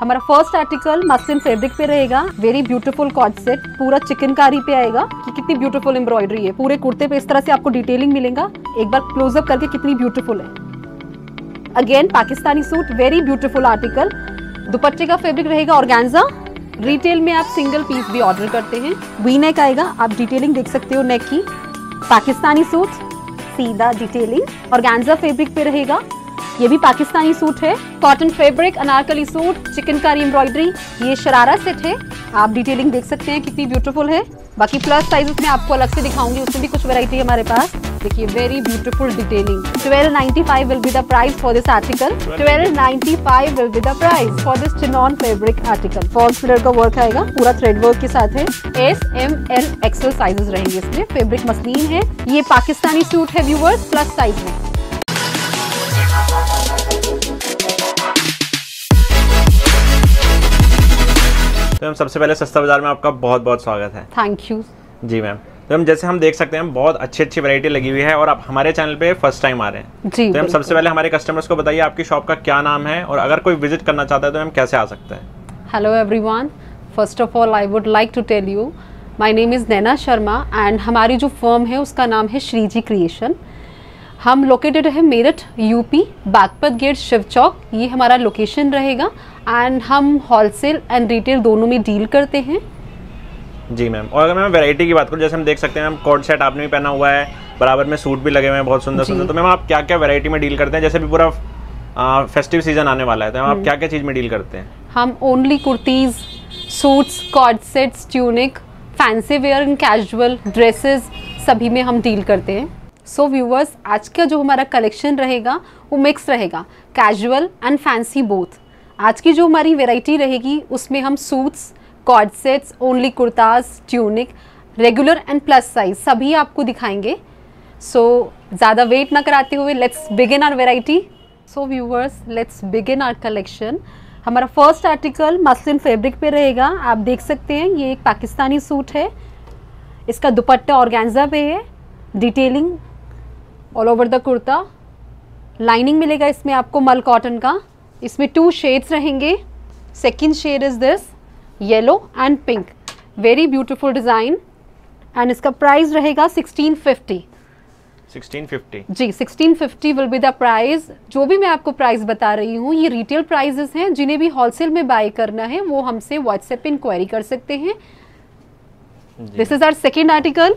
हमारा first article muslin fabric पे रहेगा। वेरी ब्यूटीफुल कॉट सेट पूरा चिकनकारी पे आएगा कि कितनी ब्यूटीफुल एम्ब्रॉयडरी है। पूरे कुर्ते पे इस तरह से आपको डिटेलिंग मिलेगा। एक बार क्लोजअप करके कितनी ब्यूटीफुल है। Again Pakistani suit very beautiful article दुपट्टे का फेब्रिक रहेगा ऑर्गेन्जा रिटेल में आप सिंगल पीस भी ऑर्डर करते हैं। वी नेक आएगा। आप डिटेलिंग देख सकते हो नेक की। पाकिस्तानी सूट सीधा डिटेलिंग ऑर्गेन्जा फैब्रिक पे रहेगा। ये भी पाकिस्तानी सूट है। Cotton fabric Anarkali suit, chikankari embroidery ये शरारा सेट है। आप डिटेलिंग देख सकते हैं कितनी ब्यूटीफुल है। बाकी प्लस साइजेस में आपको अलग से दिखाऊँगी, उसमें भी कुछ वैरायटी है हमारे पास। देखिए very beautiful detailing 1295 will be the price for this article 1295 will be the price for this chinon fabric article false filler का वर्क आएगा, पूरा थ्रेड वर्क के साथ है। S M L XL sizes रहेंगे इसमें। फैब्रिक मसलिन है। ये पाकिस्तानी सूट है व्यूवर्स प्लस साइज़ में। तो मैम सबसे पहले सस्ता बाज़ार में आपका बहुत बहुत स्वागत है। थैंक यू जी मैम तो हम जैसे हम देख सकते हैं बहुत अच्छी अच्छी वैरायटी लगी हुई है और आप हमारे चैनल पे फ़र्स्ट टाइम आ रहे हैं। जी तो हम सबसे पहले हमारे कस्टमर्स को बताइए आपकी शॉप का क्या नाम है और अगर कोई विज़िट करना चाहता है तो हम कैसे आ सकते हैं? Hello everyone. First of all, I would like to tell you, my name is Naina Sharma and हमारी जो फर्म है उसका नाम है श्रीजी क्रिएशन हम लोकेटेड है मेरठ यूपी बागपत गेट शिव चौक ये हमारा लोकेशन रहेगा एंड हम होलसेल एंड रिटेल दोनों में डील करते हैं। जी मैम और अगर मैं वैरायटी की बात करूँ जैसे हम देख सकते हैं मैम कोट सेट आपने भी पहना हुआ है बराबर में सूट भी लगे हुए हैं बहुत सुंदर सुंदर। तो मैम आप क्या क्या वैरायटी में डील करते हैं? जैसे भी पूरा फेस्टिव सीज़न आने वाला है तो हम्म। आप क्या क्या चीज़ में डील करते हैं? हम only kurtis suits coord sets tunic fancy wear and casual dresses सभी में हम डील करते हैं। सो व्यूवर्स आज का जो हमारा कलेक्शन रहेगा वो मिक्स रहेगा। कैजुअल एंड फैंसी बोथ आज की जो हमारी वेराइटी रहेगी उसमें हम suits coord sets only kurtas tunic regular and plus size सभी आपको दिखाएँगे। सो so, ज़्यादा वेट ना कराते हुए let's begin our variety so viewers let's begin our collection हमारा फ़र्स्ट आर्टिकल मसलिन फैब्रिक पे रहेगा। आप देख सकते हैं ये एक पाकिस्तानी सूट है। इसका दुपट्टा ऑर्गेन्जा पे है। Detailing all over the kurta lining मिलेगा इसमें आपको मल कॉटन का इसमें टू शेड्स रहेंगे second shade is this yellow and pink very beautiful design and इसका प्राइस रहेगा सिक्सटीन फिफ्टी 1650 जी 1650 विल बी द प्राइस जो भी मैं आपको प्राइस बता रही हूँ ये रिटेल प्राइजेस हैं जिन्हें भी होलसेल में बाय करना है वो हमसे व्हाट्सएप पे इंक्वायरी कर सकते हैं this is our second article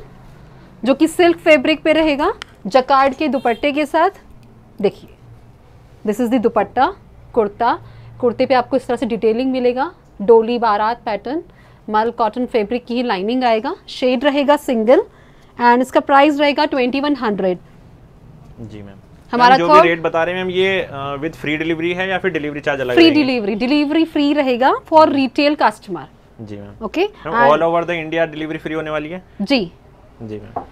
जो कि सिल्क फैब्रिक पे रहेगा जकार्ड के दुपट्टे के साथ। देखिए this is the dupatta kurta. कुर्ते पे आपको इस तरह से डिटेलिंग मिलेगा। डोली बारात पैटर्न मल कॉटन फैब्रिक की ही लाइनिंग आएगा। शेड रहेगा सिंगल एंड इसका प्राइस रहेगा ट्वेंटी वन हंड्रेड जी मैम हमारा जो भी रेट बता रहे हैं मैम ये विद फ्री डिलीवरी है या फिर डिलीवरी चार्ज अलग फ्री डिलीवरी डिलीवरी फ्री रहेगा for retail customer ji ma'am okay all over the India delivery free होने वाली है? जी। जी मैम।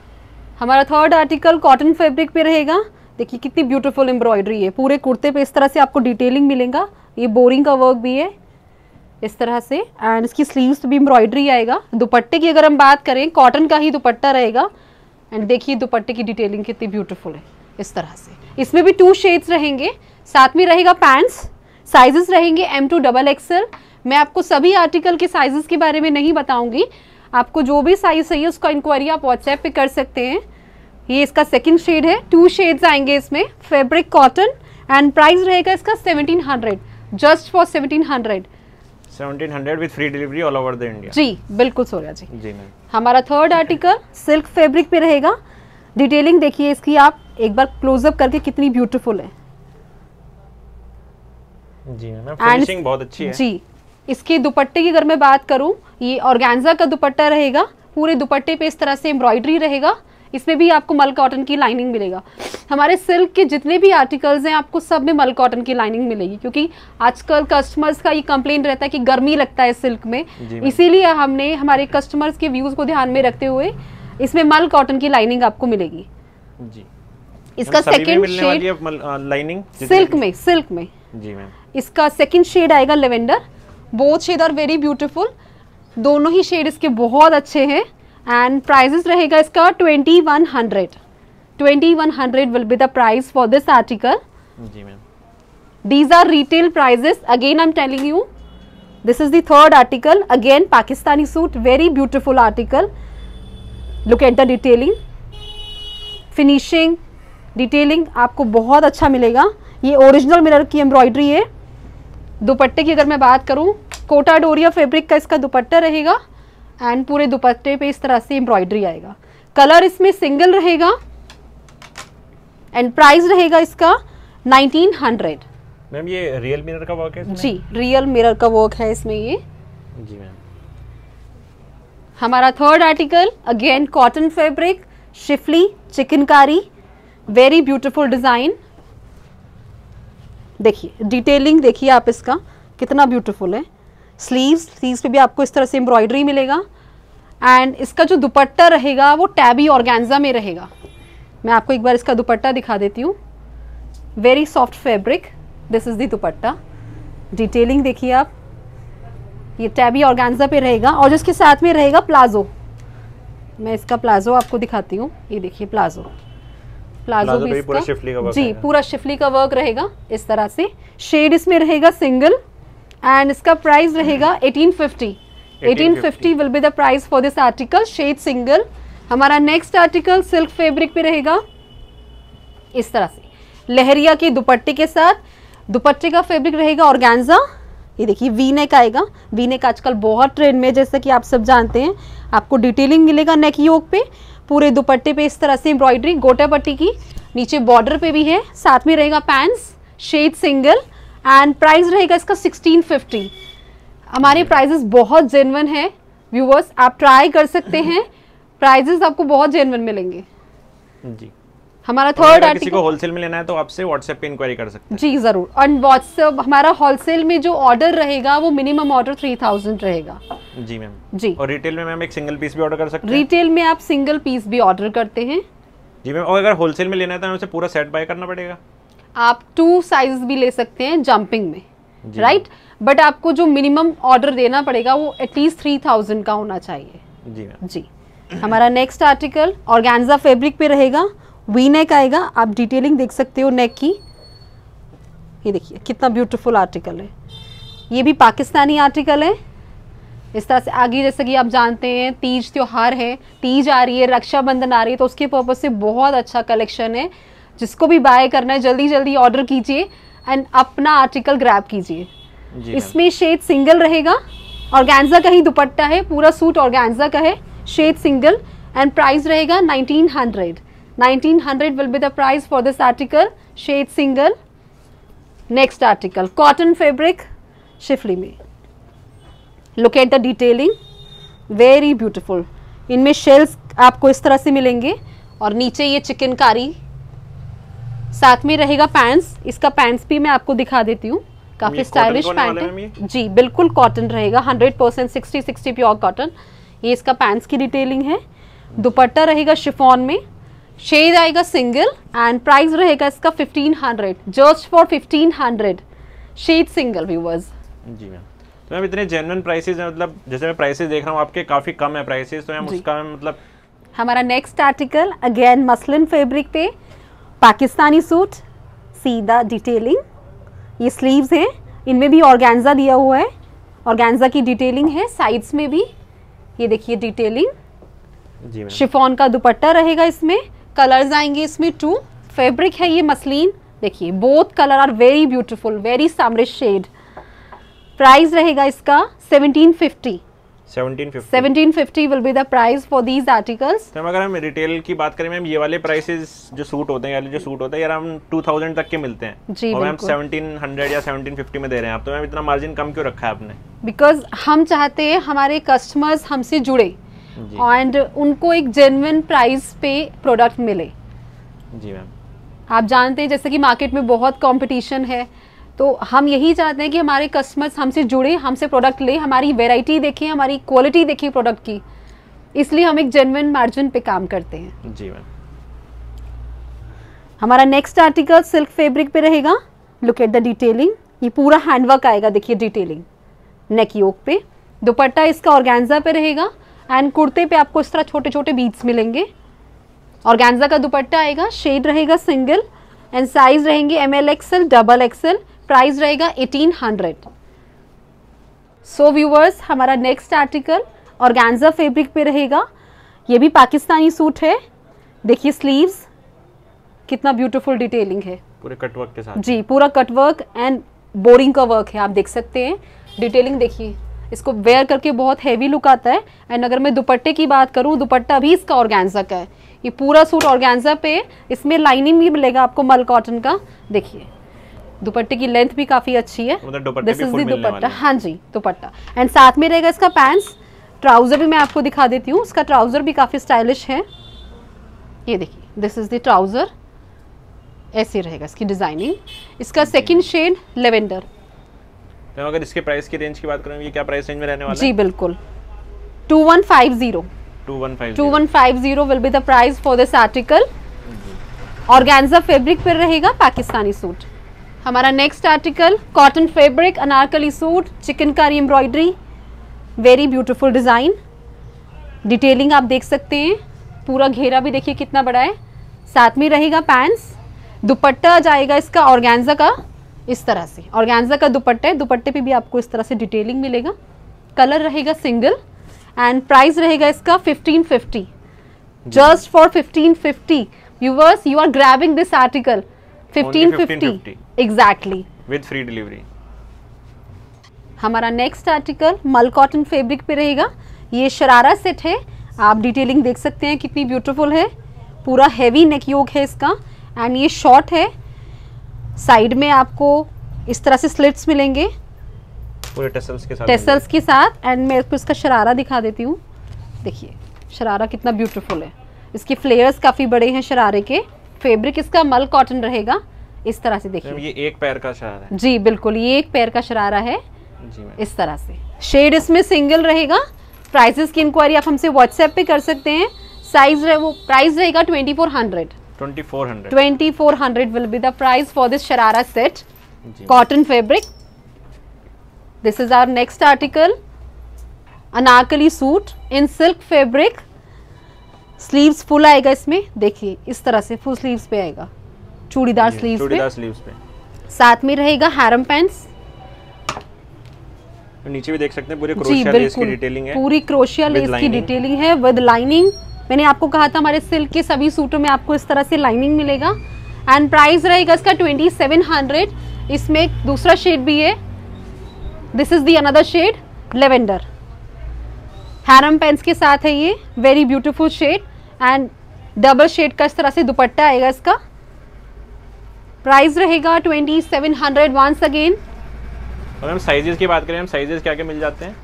हमारा थर्ड आर्टिकल कॉटन फैब्रिक पे रहेगा। देखिए, कितनी ब्यूटीफुल एम्ब्रॉयडरी है। पूरे कुर्ते पे इस तरह से आपको डिटेलिंग मिलेगा। ये बोरिंग का वर्क भी है इस तरह से। एंड इसकी स्लीव्स भी एम्ब्रॉयडरी आएगा। दुपट्टे की अगर हम बात करें कॉटन का ही दुपट्टा रहेगा। एंड देखिए, दुपट्टे की डिटेलिंग कितनी ब्यूटीफुल है इस तरह से। इसमें भी टू शेड्स रहेंगे। साथ में रहेगा पैंट्स साइजेस रहेंगे एम टू डबल एक्सएल मैं आपको सभी आर्टिकल के साइजेस के बारे में नहीं बताऊँगी। आपको जो भी साइज़ चाहिए उसका इंक्वायरी आप व्हाट्सएप पे कर सकते हैं। ये इसका सेकंड शेड है। टू शेड्स आएँगे इसमें फैब्रिक कॉटन एंड प्राइस रहेगा इसका seventeen hundred just for seventeen hundred 1700 with free delivery all over the India जी बिल्कुल सोनिया जी। जी मैम हमारा थर्ड आर्टिकल सिल्क फैब्रिक पे रहेगा। डिटेलिंग देखिए इसकी आप एक बार क्लोजअप करके कितनी ब्यूटीफुल है। जी मैम फिनिशिंग बहुत अच्छी है। जी इसके दुपट्टे की अगर मैं बात करूँ ये ऑर्गेन्जा का दुपट्टा रहेगा पूरे दुपट्टे पे इस तरह से एम्ब्रॉयडरी रहेगा इसमें भी आपको मल कॉटन की लाइनिंग मिलेगा। हमारे सिल्क के जितने भी आर्टिकल्स हैं आपको सब में मल कॉटन की लाइनिंग मिलेगी क्योंकि आजकल कस्टमर्स का ये कंप्लेंट रहता है कि गर्मी लगता है सिल्क में। इसीलिए हमने हमारे कस्टमर्स के व्यूज़ को ध्यान में रखते हुए इसमें मल कॉटन की लाइनिंग आपको मिलेगी। जी। इसका सेकेंड शेड लाइनिंग सिल्क में सिल्क में। जी मैम। इसका सेकेंड शेड आएगा lavender both shade are very beautiful दोनों ही शेड इसके बहुत अच्छे हैं। एंड प्राइजेस रहेगा इसका twenty one hundred twenty one hundred will be the price for this article ji ma'am these are retail prices. Again i'm telling you this is the third article again Pakistani suit very beautiful article look at the detailing finishing detailing आपको बहुत अच्छा मिलेगा। ये original mirror की embroidery है। दुपट्टे की अगर मैं बात करूँ कोटा डोरिया फैब्रिक का इसका दुपट्टा रहेगा एंड पूरे दुपट्टे पे इस तरह से एम्ब्रॉयडरी आएगा। कलर इसमें सिंगल रहेगा एंड प्राइस रहेगा इसका 1900 मैम ये रियल मिरर का वर्क है इसमें? जी रियल मिरर का वर्क है इसमें ये। जी मैम। हमारा third article again cotton fabric schiffli chikankari very beautiful design देखिए डिटेलिंग देखिए आप इसका, कितना ब्यूटीफुल है। स्लीव्स स्लीव्स पे भी आपको इस तरह से एम्ब्रॉयडरी मिलेगा। एंड इसका जो दुपट्टा रहेगा, वो टैबी ऑर्गेन्जा में रहेगा। मैं आपको एक बार इसका दुपट्टा दिखा देती हूँ। Very soft fabric this is the dupatta. Detailing देखिए आप। ये टैबी ऑर्गेन्जा पे रहेगा और जिसके साथ में रहेगा प्लाजो। मैं इसका प्लाजो आपको दिखाती हूँ। ये देखिए प्लाजो। प्लाजो भी पूरा शिफली का वर्क जी। पूरा शिफली का वर्क रहेगा इस तरह से। शेड इसमें रहेगा सिंगल एंड इसका प्राइस रहेगा 1850 1850 will be the price for this article shade single हमारा नेक्स्ट आर्टिकल सिल्क फैब्रिक पे रहेगा। इस तरह से। लहरिया के दुपट्टे के साथ। दुपट्टे का फैब्रिक रहेगा ऑर्गेन्जा ये देखिए वी नेक आएगा। वी नेक आजकल बहुत ट्रेंड में जैसा कि आप सब जानते हैं। आपको डिटेलिंग मिलेगा नेक योग पे। पूरे दुपट्टे पे इस तरह से एम्ब्रॉयडरी गोटा पट्टी की, नीचे बॉर्डर पे भी है। साथ में रहेगा pants, shade single and price रहेगा इसका 1650 हमारे प्राइजेस बहुत जेनवन है व्यूवर्स आप ट्राई कर सकते हैं। प्राइजेस आपको बहुत जेनवन मिलेंगे। जी। हमारा थर्ड किसी को होलसेल में लेना है तो आपसे व्हाट्सएप पे इंक्वायरी कर सकते हैं। जी ज़रूर। और व्हाट्सएप हमारा होलसेल में जो ऑर्डर रहेगा वो मिनिमम ऑर्डर थ्री थाउज़ेंड रहेगा। जी मैम जी। और रिटेल में मैम एक सिंगल पीस भी ऑर्डर कर सकते हैं? रिटेल में आप सिंगल पीस भी ऑर्डर करते हैं। जी मैम और अगर होलसेल में लेना है तो उसे पूरा सेट बाय करना पड़ेगा। आप टू साइज़ भी ले सकते हैं जंपिंग में राइट बट आपको जो मिनिमम ऑर्डर देना पड़ेगा वो एटलीस्ट थ्री थाउज़ेंड का होना चाहिए। जी मैम जी। हमारा नेक्स्ट आर्टिकल ऑर्गेन्जा फैब्रिक पे रहेगा। वी नेक आएगा। आप डिटेलिंग देख सकते हो नेक की। ये देखिए कितना ब्यूटीफुल आर्टिकल है। ये भी पाकिस्तानी आर्टिकल है। इस तरह से आगे जैसे कि आप जानते हैं तीज त्योहार है। तीज आ रही है रक्षाबंधन आ रही है तो उसके पर्पज से बहुत अच्छा कलेक्शन है। जिसको भी बाय करना है जल्दी जल्दी ऑर्डर कीजिए एंड अपना आर्टिकल ग्रैब कीजिए। इसमें शेड सिंगल रहेगा। ऑर्गेन्जा का ही दुपट्टा है पूरा सूट ऑर्गेन्जा का है। शेड सिंगल एंड प्राइस रहेगा 1900 1900 will be the price for this article shade single next article cotton fabric schiffli में look at the detailing very beautiful इनमें शेल्स आपको इस तरह से मिलेंगे। और नीचे ये चिकनकारी साथ में रहेगा पैंट्स इसका पैंट्स भी मैं आपको दिखा देती हूँ। काफ़ी स्टाइलिश पैंट है। जी बिल्कुल कॉटन रहेगा। Hundred percent sixty sixty pure cotton ये इसका पैंट्स की डिटेलिंग है। दुपट्टा रहेगा शिफॉन में। शेड आएगा सिंगल एंड प्राइस रहेगा इसका fifteen hundred just for fifteen hundred shade single viewers ji ma'am. तो मैम इतने जेन्युइन प्राइसेस हैं मतलब जैसे मैं प्राइसेस देख रहा हूँ आपके काफ़ी कम है प्राइसेस तो मैम उसका मैम मतलब हमारा next article again muslin fabric पे। पाकिस्तानी सूट सीधा डिटेलिंग ये स्लीव्स हैं इनमें भी ऑर्गेन्जा दिया हुआ है। ऑर्गेन्जा की डिटेलिंग है साइड्स में भी। ये देखिए डिटेलिंग जी शिफॉन का दुपट्टा रहेगा इसमें। कलर्स आएँगे इसमें टू फैब्रिक है ये मसलिन. देखिए both colour are very beautiful very summerish shade price रहेगा इसका 1750 seventeen fifty 1750 will be the price for these articles तो मैम अगर हम रिटेल की बात करें मैम ये वाले प्राइसेस जो सूट होते हैं या जो सूट होता है ये अराउंड टू थाउज़ेंड तक के मिलते हैं। जी, और मैम बिल्कुल। सेवनटीन हंड्रेड या सेवनटीन फिफ्टी में दे रहे हैं आप तो मैम इतना मार्जिन कम क्यों रखा है आपने? बिकॉज़ हम चाहते हैं हमारे कस्टमर्स हमसे जुड़े। एंड उनको एक जेन्युइन प्राइस पे प्रोडक्ट मिले। जी मैम आप जानते हैं जैसे कि मार्केट में बहुत कंपटीशन है तो हम यही चाहते हैं कि हमारे कस्टमर्स हमसे जुड़े हमसे प्रोडक्ट ले हमारी वैरायटी देखें हमारी क्वालिटी देखें प्रोडक्ट की। इसलिए हम एक जेन्युइन मार्जिन पे काम करते हैं। जी मैम हमारा नेक्स्ट आर्टिकल सिल्क फैब्रिक पे रहेगा। लुक एट द डिटेलिंग ये पूरा हैंडवर्क आएगा देखिए डिटेलिंग नेक योक पे। दुपट्टा इसका ऑर्गेन्जा पे रहेगा। एंड कुर्ते पे आपको इस तरह छोटे छोटे बीट्स मिलेंगे। ऑर्गेन्जा का दुपट्टा आएगा शेड रहेगा सिंगल एंड साइज़ रहेंगे M L XL double XL price रहेगा एटीन हंड्रेड सो व्यूवर्स हमारा नेक्स्ट आर्टिकल ऑर्गेन्जा फेब्रिक पे रहेगा। ये भी पाकिस्तानी सूट है। देखिए स्लीव्स कितना ब्यूटीफुल डिटेलिंग है। पूरे कटवर्क के साथ। जी पूरा कटवर्क एंड बोरिंग का वर्क है आप देख सकते हैं। डिटेलिंग देखिए। इसको वेयर करके बहुत हैवी लुक आता है। एंड अगर मैं दुपट्टे की बात करूँ दुपट्टा भी इसका ऑर्गेन्जा का है। ये पूरा सूट ऑर्गेन्जा पे इसमें लाइनिंग भी मिलेगा आपको मल कॉटन का। देखिए दुपट्टे की लेंथ भी काफ़ी अच्छी है। This is the dupatta. हाँ। जी दुपट्टा। एंड साथ में रहेगा इसका पैंट्स ट्राउज़र भी मैं आपको दिखा देती हूँ। इसका ट्राउज़र भी काफ़ी स्टाइलिश है। ये देखिए दिस इज़ द ट्राउज़र ऐसे रहेगा इसकी डिज़ाइनिंग इसका सेकंड शेड लेवेंडर मैम अगर इसके प्राइस की रेंज की बात करें ये क्या प्राइस रेंज में रहने वाला जी बिल्कुल। Two one five zero two one five two one five zero will be the price for this article organza fabric पर रहेगा पाकिस्तानी सूट। हमारा next article cotton fabric Anarkali suit chikankari embroidery very beautiful design detailing आप देख सकते हैं। पूरा घेरा भी देखिए कितना बड़ा है। साथ में रहेगा पैंट्स दुपट्टा जाएगा इसका ऑर्गेन्जा का। इस तरह से। ऑर्गेन्जा का दुपट्टा है दुपट्टे पे भी आपको इस तरह से डिटेलिंग मिलेगा। कलर रहेगा सिंगल एंड प्राइस रहेगा इसका 1550 just for 1550 viewers you are grabbing this article 1550 1550. exactly. With free delivery हमारा next article mul cotton fabric पे रहेगा। ये शरारा सेट है। आप डिटेलिंग देख सकते हैं कितनी ब्यूटीफुल है। पूरा हैवी नेक योग है इसका। एंड ये शॉर्ट है। साइड में आपको इस तरह से स्लिट्स मिलेंगे। पूरे टेसल्स के साथ टेसल्स के साथ। एंड मैं आपको इसका शरारा दिखा देती हूँ। देखिए शरारा कितना ब्यूटीफुल है। इसके फ्लेयर्स काफ़ी बड़े हैं शरारे के। फैब्रिक इसका मल कॉटन रहेगा। इस तरह से देखिए। ये एक पैर का शहर है। जी बिल्कुल ये एक पैर का शरारा है। जी इस तरह से। शेड इसमें सिंगल रहेगा। प्राइसेस की इंक्वायरी आप हमसे व्हाट्सएप पे कर सकते हैं। साइज़ रहे वो प्राइस रहेगा twenty four hundred twenty four hundred twenty four hundred will be the price for this sharara set ji cotton fabric. This is our next article. Anarkali suit in silk fabric sleeves full आएगा इसमें. देखिए इस तरह से full sleeves पे आएगा. Churidar sleeves पे. Sleeves पे. साथ में रहेगा हैरम पैंट्स नीचे भी देख सकते हैं पूरे क्रोशिया लेस की डिटेलिंग है. पूरी क्रोशिया लेस की डिटेलिंग है विद लाइनिंग मैंने आपको कहा था हमारे सिल्क के सभी सूटों में आपको इस तरह से लाइनिंग मिलेगा। एंड प्राइस रहेगा इसका ट्वेंटी सेवन हंड्रेड इसमें एक दूसरा शेड भी है। This is the another shade lavender harem pants के साथ है ये very beautiful shade and double shade का इस तरह से दुपट्टा आएगा इसका। प्राइस रहेगा twenty seven hundred once again और मैम साइजेस की बात करें हम साइजेस क्या क्या मिल जाते हैं?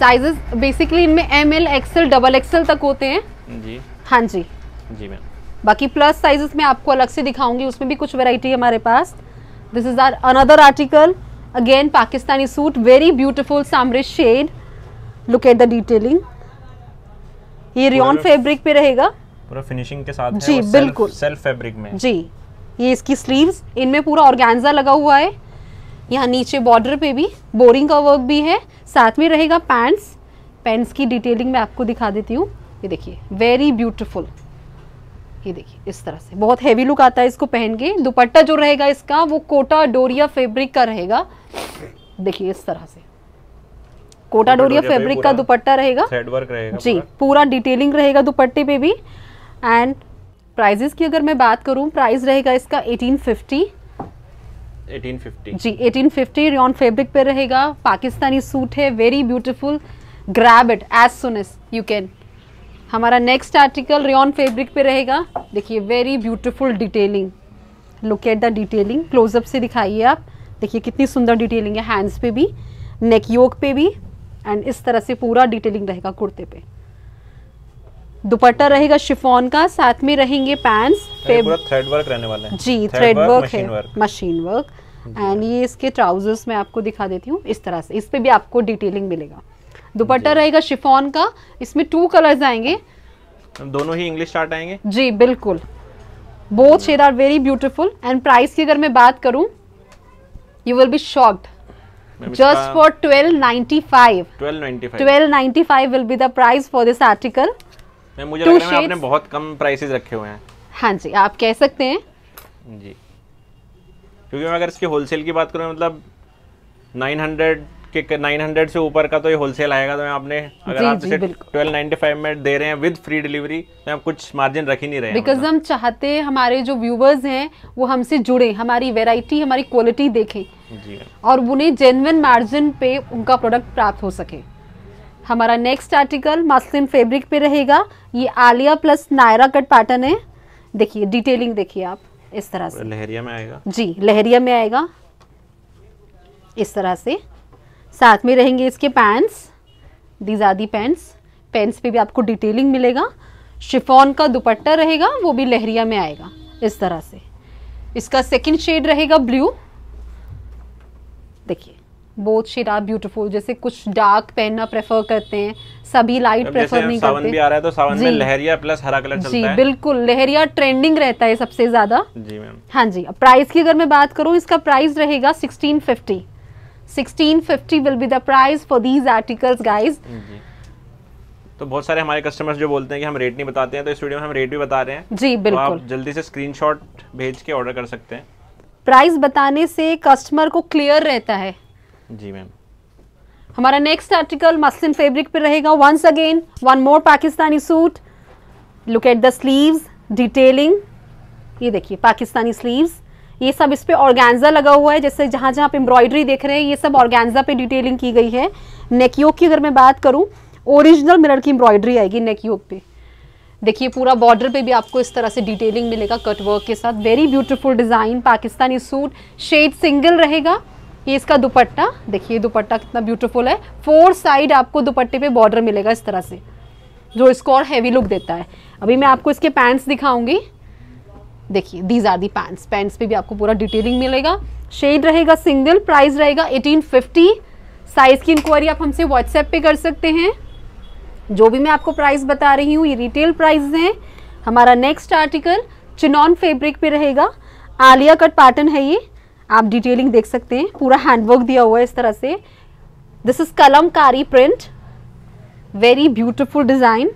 साइजेस बेसिकली इनमें M L XL double XL तक होते हैं। जी। हाँ जी। जी मैम बाकी प्लस साइजेस में आपको अलग से दिखाऊँगी उसमें भी कुछ वेराइटी है हमारे पास। This is our another article again Pakistani suit very beautiful सामरिश shade look at the detailing ये रियॉन फैब्रिक पे रहेगा। पूरा फिनिशिंग के साथ जी, और बिल्कुल। सेल्फ फैब्रिक में। जी। ये इसकी स्लीव्स इनमें पूरा ऑर्गेन्जा लगा हुआ है। यहाँ नीचे बॉर्डर पे भी बोरिंग का वर्क भी है। साथ में रहेगा पैंट्स पैंट्स की डिटेलिंग मैं आपको दिखा देती हूँ। ये देखिए वेरी ब्यूटिफुल ये देखिए इस तरह से। बहुत हैवी लुक आता है इसको पहन के। दुपट्टा जो रहेगा इसका वो कोटा डोरिया फैब्रिक का रहेगा। देखिए इस तरह से। कोटा डोरिया फैब्रिक का दुपट्टा रहेगा। जी पूरा। पूरा डिटेलिंग रहेगा दुपट्टे पे भी। एंड प्राइजेस की अगर मैं बात करूँ प्राइस रहेगा इसका 1850 1850 जी 1850 रियॉन फैब्रिक पे रहेगा। पाकिस्तानी सूट है very beautiful grab it as soon as you can हमारा नेक्स्ट आर्टिकल रियॉन फैब्रिक पे रहेगा। देखिए very beautiful detailing look at the detailing closeup से दिखाइए आप। देखिए कितनी सुंदर डिटेलिंग है। हैंड्स पे भी नेक योग पे भी एंड इस तरह से पूरा डिटेलिंग रहेगा कुर्ते पे। दुपट्टा रहेगा शिफॉन का साथ में रहेंगे पैंट्स थ्रेड वर्क रहने वाला है। जी थ्रेड वर्क है। मशीन वर्क एंड ये इसके ट्राउजर्स मैं आपको दिखा देती हूँ। इस तरह से। इस पे भी आपको डिटेलिंग मिलेगा। दुपट्टा रहेगा शिफॉन का इसमें टू कलर्स आएँगे। दोनों ही इंग्लिश स्टार्ट आएँगे? जी बिल्कुल। Both shade are very beautiful and price की अगर मैं बात करूँ you will be shocked ninety five 1295 twelve ninety five will be the price for this article ma'am मुझे लग रहा है आपने बहुत कम प्राइसेस रखे हुए हैं। हाँ जी आप कह सकते हैं। जी। क्योंकि मैं अगर इसकी होलसेल की बात करूँ मतलब 900 कि 900 से ऊपर का तो ये होलसेल आएगा तो मैं आपने अगर आप इसे 1295 में दे रहे हैं विद फ्री डिलीवरी तो आप कुछ मार्जिन रख ही नहीं रहे बिकॉज़ हम चाहते हैं हमारे जो व्यूवर्स हैं वो हमसे जुड़े हमारी वेराइटी हमारी क्वालिटी देखें। और उन्हें जेन्युइन मार्जिन पे उनका प्रोडक्ट प्राप्त हो सके। हमारा नेक्स्ट आर्टिकल मसलिन फैब्रिक पे रहेगा। ये Alia plus Naira cut pattern है। देखिए डिटेलिंग देखिए आप इस तरह से। लहरिया में आएगा। जी लहरिया में आएगा। इस तरह से। साथ में रहेंगे इसके pants these are the pants pants पे भी आपको डिटेलिंग मिलेगा. शिफॉन का दुपट्टा रहेगा वो भी लहरिया में आएगा इस तरह से. इसका सेकंड शेड रहेगा ब्लू देखिए बोथ शेड आर ब्यूटीफुल जैसे कुछ डार्क पहनना प्रेफर करते हैं सभी लाइट प्रेफर नहीं सावन करते. भी आ रहा है तो सावन में। लहरिया प्लस हरा कलर चलता जी है। बिल्कुल. लहरिया ट्रेंडिंग रहता है सबसे ज़्यादा. जी मैम हाँ जी प्राइस की अगर मैं बात करूँ इसका प्राइस रहेगा 1650 1650 will be the price for these articles guys जी। तो बहुत सारे हमारे कस्टमर्स जो बोलते हैं कि हम रेट नहीं बताते हैं तो इस वीडियो में हम रेट भी बता रहे हैं। जी बिल्कुल तो आप जल्दी से स्क्रीनशॉट भेज के ऑर्डर कर सकते हैं। प्राइस बताने से कस्टमर को क्लियर रहता है। जी मैम हमारा नेक्स्ट आर्टिकल मसलिन फैब्रिक पे रहेगा once again one more Pakistani suit look at the sleeves detailing ये देखिए पाकिस्तानी स्लीव्स ये सब इस पर ऑर्गेन्जा लगा हुआ है, जैसे जहाँ जहाँ पे एम्ब्रॉयडरी देख रहे हैं, ये सब ऑर्गेन्जा पे डिटेलिंग की गई है। नेकयोग की अगर मैं बात करूँ ओरिजिनल मिरर की एम्ब्रॉयडरी आएगी नेकयोग पे। देखिए, पूरा बॉर्डर पे भी आपको इस तरह से डिटेलिंग मिलेगा कट वर्क के साथ। Very beautiful design Pakistani suit shade single रहेगा। ये इसका दुपट्टा, देखिए दुपट्टा कितना ब्यूटीफुल है। फोर साइड आपको दुपट्टे पे बॉर्डर मिलेगा इस तरह से, जो इसको और हैवी लुक देता है। अभी मैं आपको इसके पैंट्स दिखाऊँगी। देखिए these are the pants pants पे भी आपको पूरा डिटेलिंग मिलेगा। शेड रहेगा सिंगल प्राइस रहेगा 1850 साइज़ की इंक्वायरी आप हमसे व्हाट्सएप पे कर सकते हैं। जो भी मैं आपको प्राइस बता रही हूँ, ये रिटेल प्राइस हैं। हमारा नेक्स्ट आर्टिकल चिनॉन फैब्रिक पे रहेगा। आलिया कट पैटर्न है ये। आप डिटेलिंग देख सकते हैं। पूरा हैंडवर्क दिया हुआ है इस तरह से। This is kalamkari print very beautiful design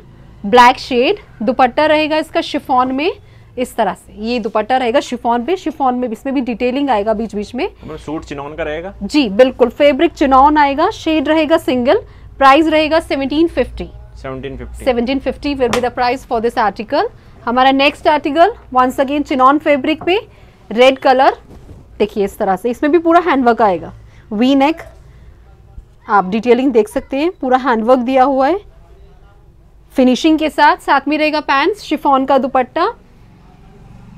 black shade dupatta रहेगा इसका शिफॉन में। इस तरह से। ये दुपट्टा रहेगा शिफॉन पे। शिफॉन में इसमें भी डिटेलिंग आएगा बीच बीच में सूट चिनौन का रहेगा? जी बिल्कुल। फैब्रिक चिनॉन आएगा। शेड रहेगा सिंगल प्राइस रहेगा 1750 1750 1750 will be the price for this article हमारा next article once again chinon fabric पे। रेड कलर देखिए इस तरह से। इसमें भी पूरा हैंडवर्क आएगा। वी नेक आप डिटेलिंग देख सकते हैं। पूरा हैंडवर्क दिया हुआ है। फिनिशिंग के साथ साथ में रहेगा पैंट्स शिफॉन का dupatta.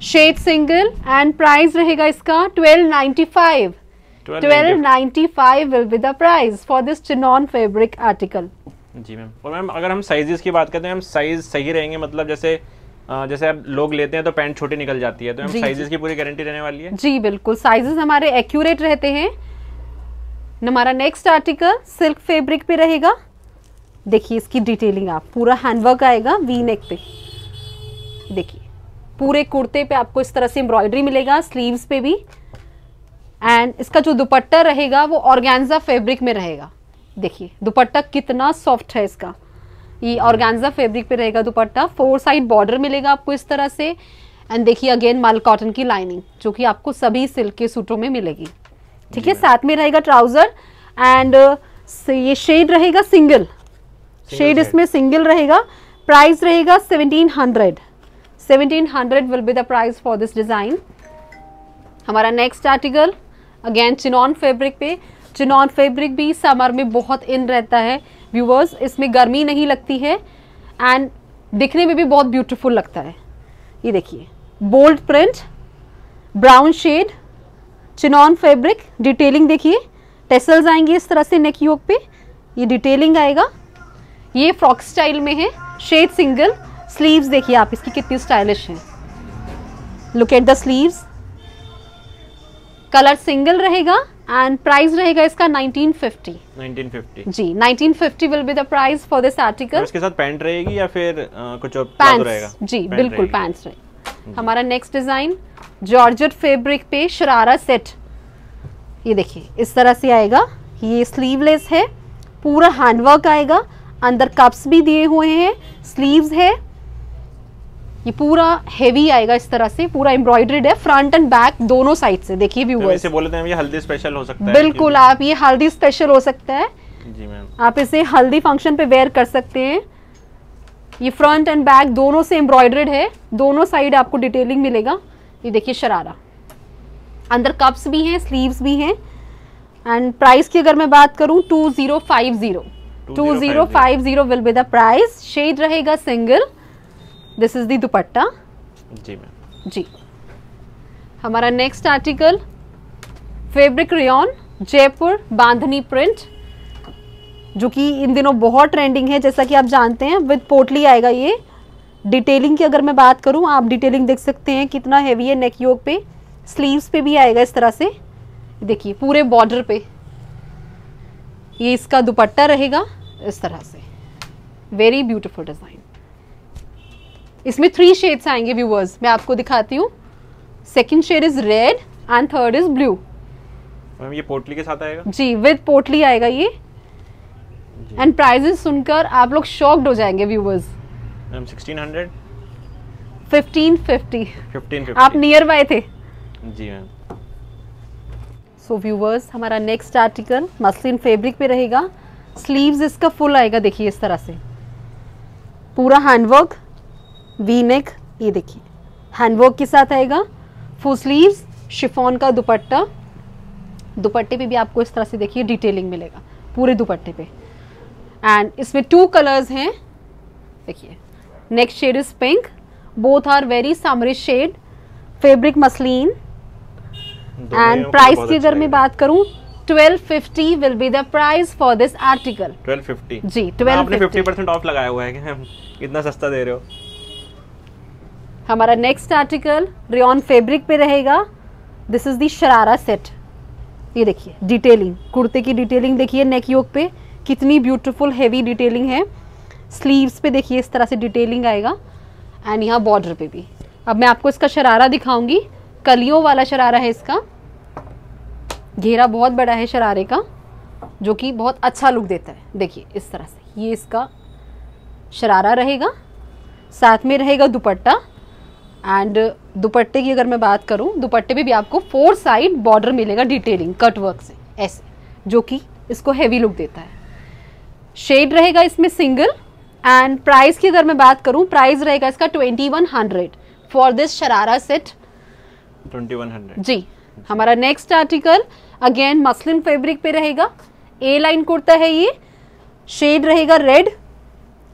Shade single and price रहेगा इसका 1295 1295 will be the price for this chinon fabric article. जी मैम। और मैम अगर हम साइजेस की बात करते हैं हम साइज़ सही रहेंगे मतलब जैसे जैसे अब लोग लेते हैं तो पैंट छोटी निकल जाती है तो हम साइजेस की पूरी गारंटी रहने वाली है? जी बिल्कुल। साइजेस हमारे एक्यूरेट रहते हैं। हमारा नेक्स्ट आर्टिकल सिल्क फैब्रिक पे रहेगा। देखिए इसकी डिटेलिंग आप पूरा हैंडवर्क आएगा वी नेक पे। देखिए। पूरे कुर्ते पे आपको इस तरह से एम्ब्रॉयडरी मिलेगा स्लीव्स पे भी। एंड इसका जो दुपट्टा रहेगा वो ऑर्गेन्जा फैब्रिक में रहेगा। देखिए दुपट्टा कितना सॉफ्ट है इसका। ये ऑर्गेन्जा फैब्रिक पे रहेगा दुपट्टा। फोर साइड बॉर्डर मिलेगा आपको इस तरह से। एंड देखिए अगेन माल कॉटन की लाइनिंग जो कि आपको सभी सिल्क के सूटों में मिलेगी। ठीक है साथ में रहेगा ट्राउज़र एंड ये शेड रहेगा सिंगल शेड इसमें सिंगल रहेगा। प्राइस रहेगा 1700 1700 will be the price for this design हमारा next article again chinon fabric पे। चिनॉन फैब्रिक भी समर में बहुत इन रहता है। व्यूवर्स इसमें गर्मी नहीं लगती है। एंड दिखने में भी बहुत ब्यूटीफुल लगता है। ये देखिए bold print brown shade chinon fabric detailing देखिए। टेसल्स आएँगे इस तरह से नेक योग पे। ये डिटेलिंग आएगा। ये फ्रॉक स्टाइल में है। शेड सिंगल स्लीव्स देखिए आप इसकी कितनी स्टाइलिश है। Look at the sleeves colour single रहेगा एंड प्राइस रहेगा इसका 1950 1950 जी 1950 will be the price for this article इसके साथ पैंट रहेगी या फिर अ, कुछ और प्लाजो रहेगा? जी पैंट बिल्कुल रहेगी। पैंट्स रहे हमारा नेक्स्ट डिज़ाइन जॉर्जेट फैब्रिक पे शरारा सेट ये देखिए इस तरह से आएगा। ये स्लीवलेस है पूरा हैंडवर्क आएगा। अंदर कप्स भी दिए हुए हैं स्लीव्स है। ये पूरा हेवी आएगा इस तरह से पूरा एम्ब्रॉयडर्ड है फ्रंट एंड बैक दोनों साइड से। देखिए मैम व्यूवर्स इसे बोले थे ये हल्दी स्पेशल हो सकता है। बिल्कुल आप ये हल्दी स्पेशल हो सकता है। जी मैम। आप इसे हल्दी फ़ंक्शन पे वेयर कर सकते हैं। ये फ्रंट एंड बैक दोनों से एम्ब्रॉयडर्ड है। दोनों साइड आपको डिटेलिंग मिलेगा। ये देखिए शरारा। अंदर कप्स भी हैं स्लीव्स भी हैं। एंड प्राइस की अगर मैं बात करूँ two zero five zero two zero five zero will be the price shade रहेगा single this is the dupatta ji ma'am जी. हमारा next article fabric rayon Jaipur bandhani print जो कि इन दिनों बहुत ट्रेंडिंग है जैसा कि आप जानते हैं विद पोटली आएगा ये. डिटेलिंग की अगर मैं बात करूँ आप डिटेलिंग देख सकते हैं कितना हैवी है नेक योग पे. स्लीव्स पे भी आएगा इस तरह से. देखिए पूरे बॉर्डर पे. ये इसका दुपट्टा रहेगा इस तरह से. वेरी ब्यूटीफुल डिज़ाइन इसमें थ्री शेड्स आएँगे व्यूवर्स मैं आपको दिखाती हूँ. Second shade is red and third is blue ये पोटली के साथ आएगा? जी विद पोटली आएगा ये. एंड प्राइजेस सुनकर आप लोग शॉक्ड हो जाएँगे व्यूवर्स मैम सिक्सटीन हंड्रेड 1550 आप नियर बाय थे. जी मैम। सो व्यूवर्स हमारा नेक्स्ट आर्टिकल मसलिन फैब्रिक पे रहेगा. स्लीव्स इसका फुल आएगा देखिए इस तरह से. पूरा हैंडवर्क वी नेक ये देखिए। हैंडवर्क के साथ आएगा। फुल स्लीव्स शिफॉन का दुपट्टा। दुपट्टे पे भी आपको इस तरह से देखिए डिटेलिंग मिलेगा पूरे दुपट्टे पे। एंड इसमें टू कलर्स हैं। देखिए next shade is pink both are very summery shade fabric muslin and price की अगर मैं बात करूँ 1250 will be the price for this article twelve fifty जी आपने 1250 फिफ्टी परसेंट ऑफ़ लगाया हुआ है मैम इतना सस्ता दे रहे हो। हमारा नेक्स्ट आर्टिकल रेयन फैब्रिक पे रहेगा। This is the sharara set ये देखिए डिटेलिंग कुर्ते की डिटेलिंग देखिए नेक योक पे। कितनी ब्यूटीफुल हैवी डिटेलिंग है। स्लीव्स पे देखिए इस तरह से डिटेलिंग आएगा। एंड यहाँ बॉर्डर पे भी। अब मैं आपको इसका शरारा दिखाऊँगी। कलियों वाला शरारा है इसका। घेरा बहुत बड़ा है शरारे का, जो कि बहुत अच्छा लुक देता है। देखिए, इस तरह से। ये इसका शरारा रहेगा। साथ में रहेगा दुपट्टा। एंड दुपट्टे की अगर मैं बात करूँ दुपट्टे पे भी आपको फोर साइड बॉर्डर मिलेगा डिटेलिंग कट वर्क से ऐसे जो कि इसको हैवी लुक देता है। शेड रहेगा इसमें सिंगल एंड प्राइस की अगर मैं बात करूँ प्राइस रहेगा इसका twenty one hundred for this sharara set twenty one hundred जी हमारा next article again muslin fabric पे रहेगा। ए लाइन कुर्ता है ये शेड रहेगा red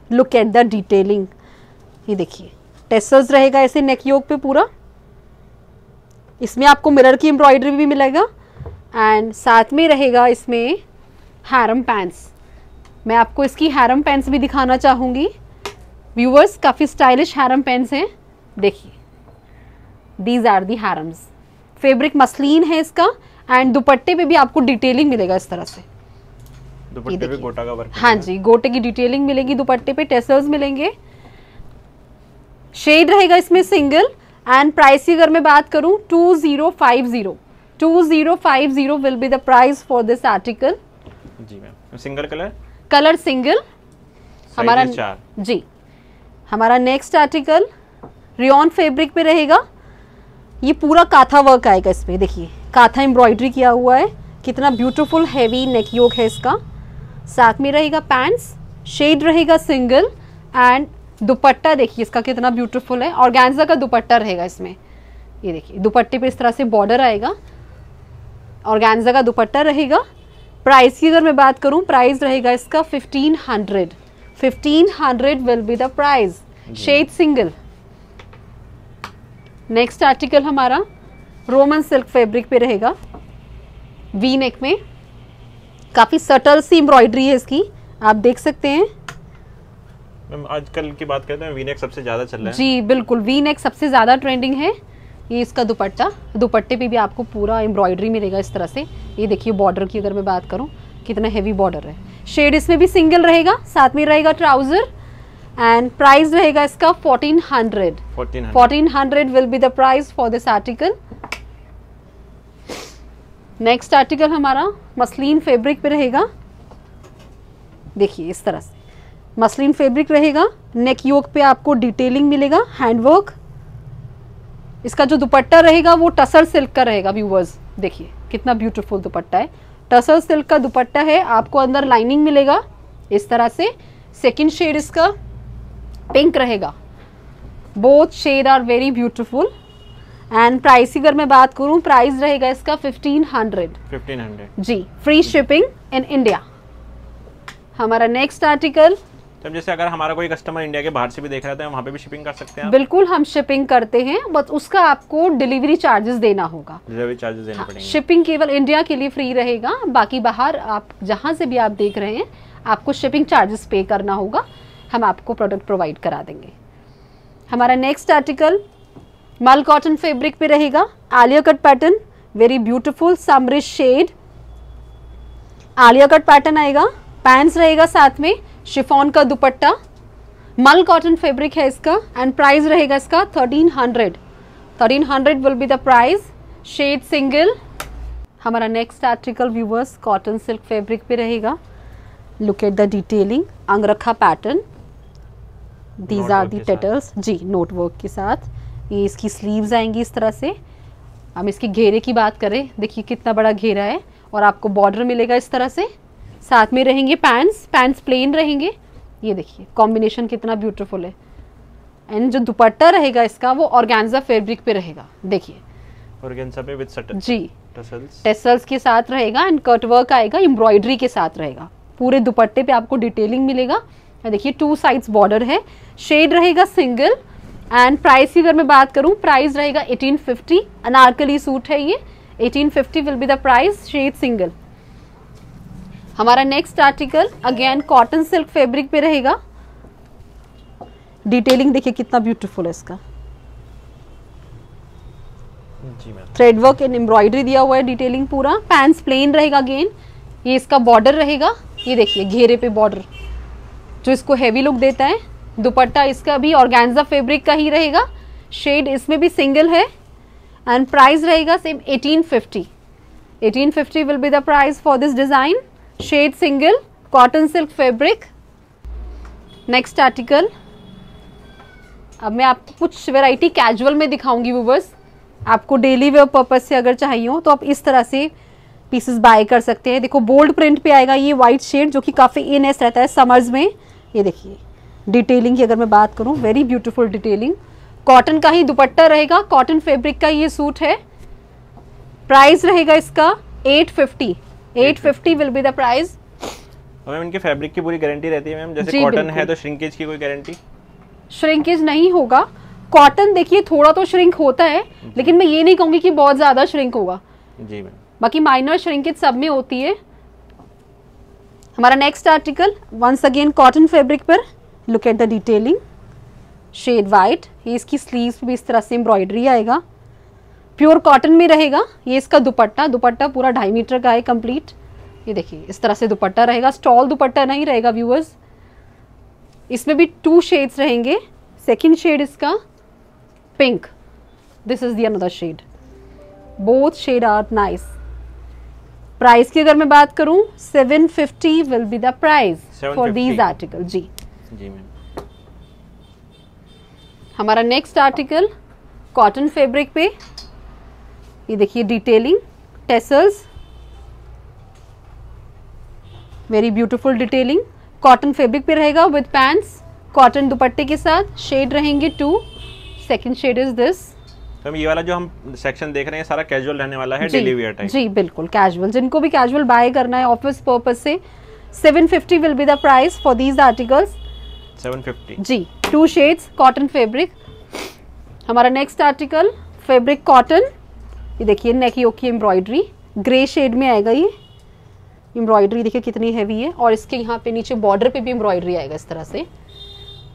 look at the detailing ये देखिए। टेसल्स रहेगा ऐसे नेक योग पे पूरा। इसमें आपको मिरर की एम्ब्रॉयडरी भी मिलेगा एंड साथ में रहेगा इसमें हैरम पैंट्स मैं आपको इसकी हैरम पैंट्स भी दिखाना चाहूँगी। व्यूवर्स काफ़ी स्टाइलिश हैरम पैंट्स हैं। देखिए these are the harems fabric muslin है इसका एंड दुपट्टे पे भी आपको डिटेलिंग मिलेगा इस तरह से। दुपट्टे पे गोटा का वर्क हाँ जी गोटे की डिटेलिंग मिलेगी दुपट्टे पे टेसल्स मिलेंगे। शेड रहेगा इसमें सिंगल एंड प्राइस की अगर मैं बात करूँ two zero five zero two zero five zero will be the price for this article ji ma'am single colour? Colour single हमारा चार। जी। हमारा नेक्स्ट आर्टिकल रियन फैब्रिक पे रहेगा। ये पूरा काथा वर्क आएगा इस पे देखिए। काथा एम्ब्रॉयडरी किया हुआ है। कितना ब्यूटीफुल हैवी नेक योग है इसका। साथ में रहेगा पैंट्स शेड रहेगा सिंगल एंड दुपट्टा देखिए इसका कितना ब्यूटीफुल है ऑर्गेन्जा का दुपट्टा रहेगा इसमें। ये देखिए दुपट्टे पे इस तरह से बॉर्डर आएगा ऑर्गेन्जा का दुपट्टा रहेगा। प्राइस की अगर मैं बात करूँ प्राइस रहेगा इसका fifteen hundred fifteen hundred will be the price shade single next article हमारा रोमन सिल्क फैब्रिक पे रहेगा। वी नेक में। काफ़ी सटल सी एम्ब्रॉयडरी है इसकी। आप देख सकते हैं। मैम आजकल की बात करते हैं वीनेक सबसे ज़्यादा चल रहा है। जी बिल्कुल। वी नेक सबसे ज़्यादा ट्रेंडिंग है। ये इसका दुपट्टा। दुपट्टे पे भी आपको पूरा एम्ब्रॉयडरी मिलेगा इस तरह से। ये देखिए बॉर्डर की अगर मैं बात करूँ कितना हैवी बॉर्डर है। शेड इसमें भी सिंगल रहेगा साथ में रहेगा ट्राउज़र एंड प्राइस रहेगा इसका fourteen hundred fourteen fourteen hundred will be the price for this article next article हमारा मसलिन फैब्रिक पे रहेगा। देखिए इस तरह से। मसलिन फैब्रिक रहेगा। नेक योक पे आपको डिटेलिंग मिलेगा हैंडवर्क इसका जो दुपट्टा रहेगा वो टसर सिल्क का रहेगा व्यूवर्स देखिए कितना ब्यूटीफुल दुपट्टा है। टसर सिल्क का दुपट्टा है आपको अंदर लाइनिंग मिलेगा इस तरह से। सेकंड शेड इसका पिंक रहेगा। Both shade are very beautiful and price की अगर मैं बात करूँ प्राइस रहेगा इसका 1500 1500 जी फ्री शिपिंग इन इंडिया हमारा नेक्स्ट आर्टिकल तो जैसे अगर हमारा कोई कस्टमर इंडिया के बाहर से भी देख रहा है वहाँ पे भी शिपिंग कर सकते हैं बिल्कुल हम शिपिंग करते हैं बट उसका आपको डिलीवरी चार्जेस देना होगा। डिलीवरी चार्जेस देने पड़ेंगे। शिपिंग केवल इंडिया के लिए फ्री रहेगा बाकी बाहर आप जहाँ से भी आप देख रहे हैं आपको शिपिंग चार्जेस पे करना होगा हम आपको प्रोडक्ट प्रोवाइड करा देंगे। हमारा next article mul cotton fabric पे रहेगा Alia cut pattern very beautiful summerish shade Alia cut pattern आएगा पैंट्स रहेगा साथ में शिफॉन का दुपट्टा मल कॉटन फैब्रिक है इसका एंड प्राइस रहेगा इसका thirteen hundred thirteen hundred will be the price shade single हमारा next article viewers cotton silk fabric पे रहेगा. Look at the detailing angrakha pattern these are the tassels ji knot work के साथ. ये इसकी sleeves आएँगी इस तरह से. हम इसके घेरे की बात करें. देखिए कितना बड़ा घेरा है और आपको बॉर्डर मिलेगा इस तरह से. साथ में रहेंगे पैंट्स पैंट्स प्लेन रहेंगे। ये देखिए कॉम्बिनेशन कितना ब्यूटीफुल है। एंड जो दुपट्टा रहेगा इसका वो ऑर्गेन्जा फैब्रिक पे रहेगा। देखिए। गेंसा पे विद जी। टसल्स टेसल्स के साथ रहेगा एंड कट वर्क आएगा एम्ब्रॉयडरी के साथ रहेगा। पूरे दुपट्टे पे आपको डिटेलिंग मिलेगा। देखिए टू साइड्स बॉर्डर है। शेड रहेगा सिंगल एंड प्राइस की अगर मैं बात करूँ प्राइस रहेगा 1850 अनारकली सूट है ये। 1850 will be the price shade single हमारा next article again cotton silk fabric पे रहेगा। डिटेलिंग देखिए कितना ब्यूटीफुल है इसका। थ्रेड वर्क एंड एम्ब्रॉयडरी दिया हुआ है डिटेलिंग पूरा। पैंट्स प्लेन रहेगा अगेन ये इसका बॉर्डर रहेगा। ये देखिए घेरे पे बॉर्डर जो इसको हैवी लुक देता है। दुपट्टा इसका भी ऑर्गेन्जा फैब्रिक का ही रहेगा। शेड इसमें भी सिंगल है। एंड प्राइस रहेगा same 1850 1850 will be the price for this design shade single cotton silk fabric next article अब मैं आपको कुछ वैरायटी कैजुअल में दिखाऊँगी व्यूवर्स आपको डेली वेयर पर्पज से अगर चाहिए हो तो आप इस तरह से पीसेस बाय कर सकते हैं। देखो बोल्ड प्रिंट पे आएगा ये वाइट शेड जो कि काफ़ी इनेस रहता है समर्स में। ये देखिए डिटेलिंग की अगर मैं बात करूँ वेरी ब्यूटीफुल डिटेलिंग कॉटन का ही दुपट्टा रहेगा कॉटन फैब्रिक का ये सूट है। प्राइस रहेगा इसका 850 850 विल बी द प्राइस और मैम इनके फैब्रिक की पूरी गारंटी रहती है मैम? जैसे कॉटन है तो श्रिंकेज की कोई गारंटी श्रिंकेज नहीं होगा। कॉटन देखिए थोड़ा तो श्रिंक होता है लेकिन मैं ये नहीं कहूँगी कि बहुत ज़्यादा श्रिंक होगा। जी मैम। बाकी माइनर श्रिंकेज सब में होती है। हमारा next article once again cotton fabric पर। Look at the detailing shade white ये इसकी स्लीव्स भी इस तरह से एम्ब्रॉयडरी आएगा। प्योर कॉटन में रहेगा। ये इसका दुपट्टा दुपट्टा पूरा ढाई मीटर का है कंप्लीट ये देखिए इस तरह से दुपट्टा रहेगा। स्टॉल दुपट्टा नहीं रहेगा व्यूअर्स इसमें भी टू शेड्स रहेंगे। सेकंड शेड इसका pink this is the another shade both shade are nice price की अगर मैं बात करूँ 750 will be the price for 750 these article जी। जी हमारा नेक्स्ट आर्टिकल कॉटन फैब्रिक पे। ये देखिए detailing tassels very beautiful detailing cotton fabric पे रहेगा विद पैंट्स कॉटन दुपट्टे के साथ शेड रहेंगे two second shade is this तो ये वाला जो हम सेक्शन देख रहे हैं सारा कैजुअल रहने वाला है डेली वेयर टाइप जी बिल्कुल कैजुअल जिनको भी कैजुअल बाय करना है ऑफ़िस पर्पज से 750 will be the price for these articles 750 जी टू शेड्स कॉटन फैब्रिक हमारा नेक्स्ट आर्टिकल फैब्रिक कॉटन ये देखिए नेक योग की एम्ब्रॉयडरी ग्रे शेड में आएगा ये। एम्ब्रॉयडरी देखिए कितनी हैवी है। और इसके यहाँ पे नीचे बॉर्डर पे भी एम्ब्रॉयडरी आएगा इस तरह से।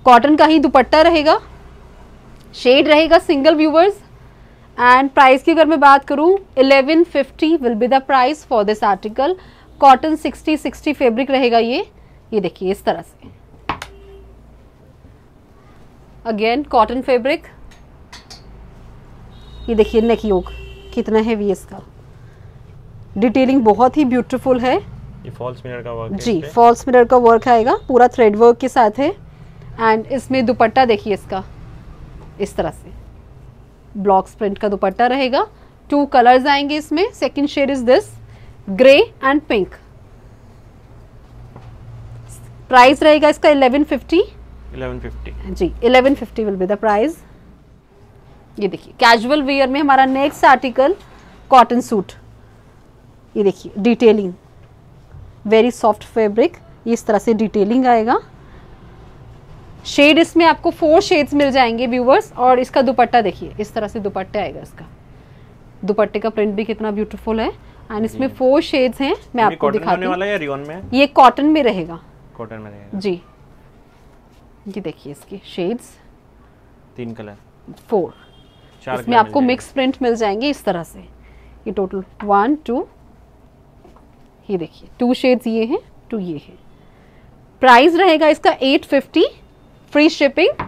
कॉटन का ही दुपट्टा रहेगा। शेड रहेगा सिंगल व्यूवर्स एंड प्राइस की अगर मैं बात करूँ 1150 will be the price for this article cotton 60 60 fabric रहेगा ये। ये देखिए इस तरह से। अगेन कॉटन फैब्रिक ये देखिए नेक योग कितना हैवी है इसका डिटेलिंग बहुत ही ब्यूटीफुल है। ये फॉल्स मिरर का वर्क है जी फॉल्स मिरर का वर्क आएगा पूरा थ्रेड वर्क के साथ है। एंड इसमें दुपट्टा देखिए इसका। इस तरह से। ब्लॉक्स प्रिंट का दुपट्टा रहेगा। टू कलर्स आएँगे इसमें। Second shade is this grey and pink price रहेगा इसका 1150 1150 जी 1150 विल बी द प्राइस ये देखिए कैजुअल वेयर में हमारा नेक्स्ट आर्टिकल कॉटन सूट ये देखिए डिटेलिंग वेरी सॉफ्ट फैब्रिक इस तरह से डिटेलिंग आएगा. शेड इसमें आपको फोर शेड्स मिल जाएँगे व्यूवर्स और इसका दुपट्टा देखिए इस तरह से दुपट्टा आएगा इसका. दुपट्टे का प्रिंट भी कितना ब्यूटीफुल है. एंड इसमें फोर शेड्स हैं मैं आपको होने वाला है रियोन में? ये कॉटन में रहेगा. कॉटन में रहेगा. जी. ये देखिए इसके शेड्स तीन कलर फोर इसमें आपको मिक्स प्रिंट मिल जाएँगे इस तरह से। ये टोटल वन टू ये देखिए टू शेड्स ये हैं टू ये हैं। प्राइस रहेगा इसका 850 free shipping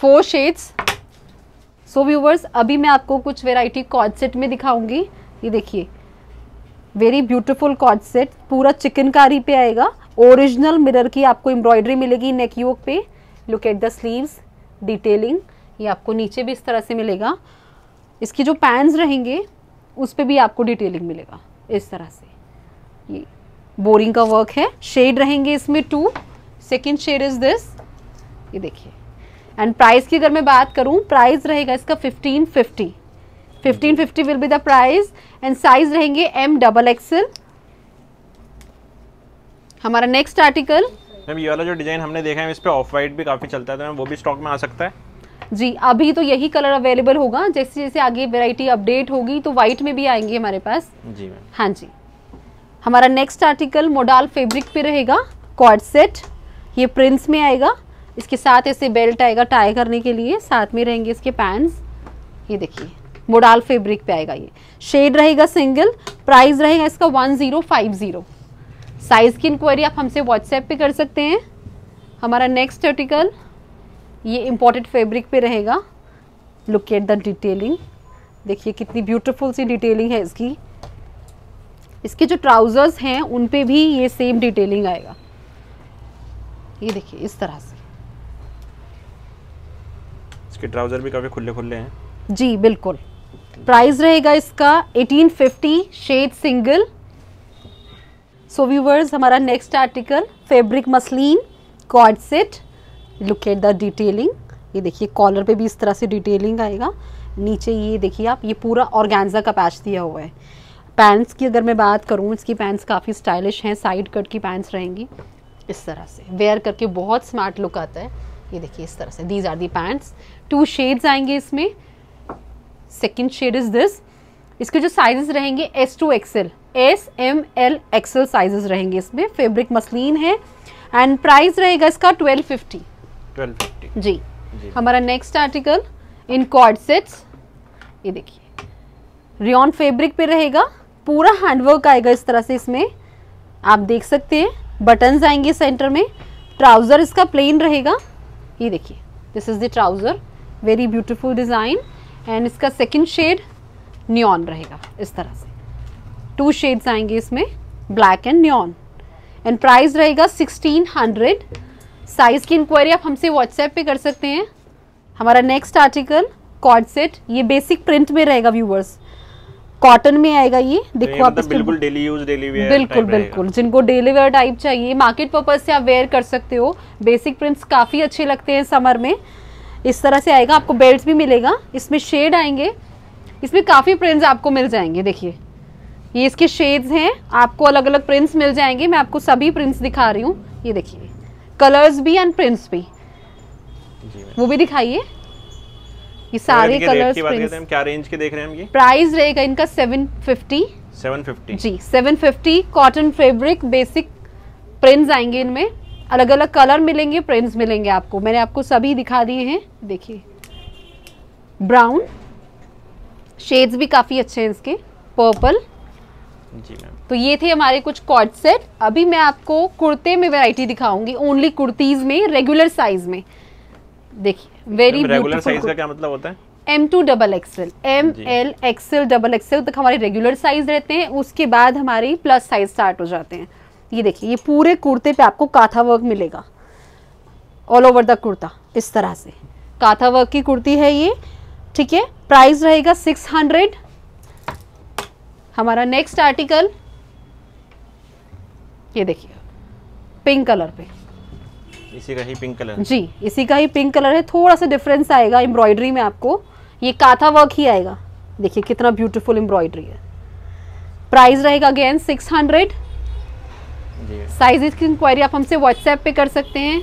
four shades so viewers अभी मैं आपको कुछ वेराइटी कॉड सेट में दिखाऊँगी। ये देखिए वेरी ब्यूटीफुल कॉड सेट पूरा चिकनकारी पे आएगा। ओरिजिनल मिरर की आपको एम्ब्रॉयडरी मिलेगी नेक योक पे। Look at the sleeves detailing ये आपको नीचे भी इस तरह से मिलेगा। इसकी जो पैंस रहेंगे, उस पर भी आपको डिटेलिंग मिलेगा, इस तरह से। ये बोरिंग का वर्क है। शेड रहेंगे इसमें two second shade is this ये देखिए। एंड प्राइस की अगर मैं बात करूँ प्राइस रहेगा इसका 1550 1550 will be the price and size रहेंगे एम डबल एक्सएल हमारा नेक्स्ट आर्टिकल मैम, ये वाला जो डिज़ाइन हमने देखा है, इस पे ऑफ़ वाइट भी काफ़ी चलता है तो वो भी स्टॉक में आ सकता है? जी अभी तो यही कलर अवेलेबल होगा। जैसे जैसे आगे वेराइटी अपडेट होगी तो वाइट में भी आएँगे हमारे पास। जी मैम हाँ जी। हमारा नेक्स्ट आर्टिकल मोडाल फैब्रिक पे रहेगा कॉर्ड सेट ये प्रिंट्स में आएगा। इसके साथ ऐसे बेल्ट आएगा टाई करने के लिए। साथ में रहेंगे इसके पैंट्स ये देखिए मोडाल फैब्रिक पे आएगा ये। शेड रहेगा सिंगल प्राइस रहेगा इसका one zero five zero size की इंक्वायरी आप हमसे व्हाट्सएप पे कर सकते हैं। हमारा नेक्स्ट आर्टिकल ये इम्पोर्टेड फैब्रिक पे रहेगा. लुक एट द डिटेलिंग देखिए कितनी ब्यूटीफुल सी डिटेलिंग है इसकी. इसके जो ट्राउजर्स हैं उन पे भी ये सेम डिटेलिंग आएगा. ये देखिए इस तरह से. इसके ट्राउज़र भी काफ़ी खुले खुले हैं. जी बिल्कुल. प्राइस रहेगा इसका 1850 शेड सिंगल सो व्यूवर्स हमारा next article fabric muslin co-ord set look at the detailing ये देखिए कॉलर पे भी इस तरह से डिटेलिंग आएगा। नीचे ये देखिए आप, ये पूरा ऑर्गेन्जा का पैच दिया हुआ है। पैंट्स की अगर मैं बात करूँ, इसकी पैंट्स काफ़ी स्टाइलिश हैं साइड कट की पैंट्स रहेंगी। इस तरह से। वेयर करके बहुत स्मार्ट लुक आता है। ये देखिए, इस तरह से। These are the pants two shades आएँगे इसमें। सेकेंड शेड इज़ दिस इसके जो साइजेस रहेंगे S to XL S M L XL sizes रहेंगे इसमें। फैब्रिक मसलिन है। एंड प्राइस रहेगा इसका ट्वेल्व फिफ्टी ट्वेल्व फिफ्टी। जी। जी। हमारा next article in co-ord sets ये देखिए। रियॉन फैब्रिक पे रहेगा। पूरा हैंडवर्क आएगा इस तरह से इसमें। आप देख सकते हैं। बटन्स आएँगे सेंटर में। ट्राउज़र इसका प्लेन रहेगा। ये देखिए। This is the trouser very beautiful design and इसका सेकंड शेड नियॉन रहेगा। इस तरह से। टू शेड्स आएँगे इसमें। Black and neon and price रहेगा सिक्सटीन हंड्रेड साइज़ की इंक्वायरी आप हमसे व्हाट्सएप पे कर सकते हैं। हमारा नेक्स्ट आर्टिकल कॉर्ड सेट ये बेसिक प्रिंट में रहेगा व्यूवर्स कॉटन में आएगा ये। देखो आप मतलब बिल्कुल डेली यूज़ डेली वेयर बिल्कुल बिल्कुल। जिनको डेली वेयर टाइप चाहिए मार्केट पर्पज से आप वेयर कर सकते हो। बेसिक प्रिंट्स काफ़ी अच्छे लगते हैं समर में। इस तरह से आएगा आपको बेल्ट भी मिलेगा। इसमें शेड आएँगे। इसमें काफ़ी प्रिंट्स आपको मिल जाएँगे देखिए। ये इसके शेड्स हैं। आपको अलग अलग प्रिंट्स मिल जाएँगे। मैं आपको सभी प्रिंट्स दिखा रही हूँ। ये देखिए। कलर्स भी एंड प्रिंट्स भी। वो भी दिखाइए। ये सारे कलर्स प्रिंट्स हम क्या रेंज के देख रहे हैं हम ये? प्राइस रहेगा इनका 750 750 जी 750 कॉटन फैब्रिक बेसिक प्रिंट्स आएँगे इनमें। अलग अलग कलर मिलेंगे प्रिंट्स मिलेंगे आपको। मैंने आपको सभी दिखा दिए हैं। देखिए। ब्राउन शेड्स भी काफ़ी अच्छे हैं इसके। पर्पल जी मैम। तो ये थे हमारे कुछ कॉर्ड सेट अभी मैं आपको कुर्ते में वैरायटी दिखाऊँगी ओनली कुर्तीज में रेगुलर साइज़ में। देखिए वेरी रेगुलर साइज़ का क्या मतलब होता है? M to double XL M L XL double XL तक हमारे रेगुलर साइज़ रहते हैं उसके बाद हमारी प्लस साइज़ स्टार्ट हो जाते हैं। ये देखिए ये पूरे कुर्ते पे आपको काथा वर्क मिलेगा। ऑल ओवर द कुर्ता इस तरह से। काथा वर्क की कुर्ती है ये ठीक है? प्राइस रहेगा सिक्स हंड्रेड हमारा नेक्स्ट आर्टिकल ये देखिए पिंक कलर पे। इसी का ही पिंक कलर जी इसी का ही पिंक कलर है। थोड़ा सा डिफरेंस आएगा एम्ब्रॉयडरी में आपको। ये काथा वर्क ही आएगा। देखिए कितना ब्यूटीफुल एम्ब्रॉयडरी है। प्राइस रहेगा अगेन सिक्स हंड्रेड जी। साइजेस की इंक्वायरी आप हमसे व्हाट्सएप पे कर सकते हैं।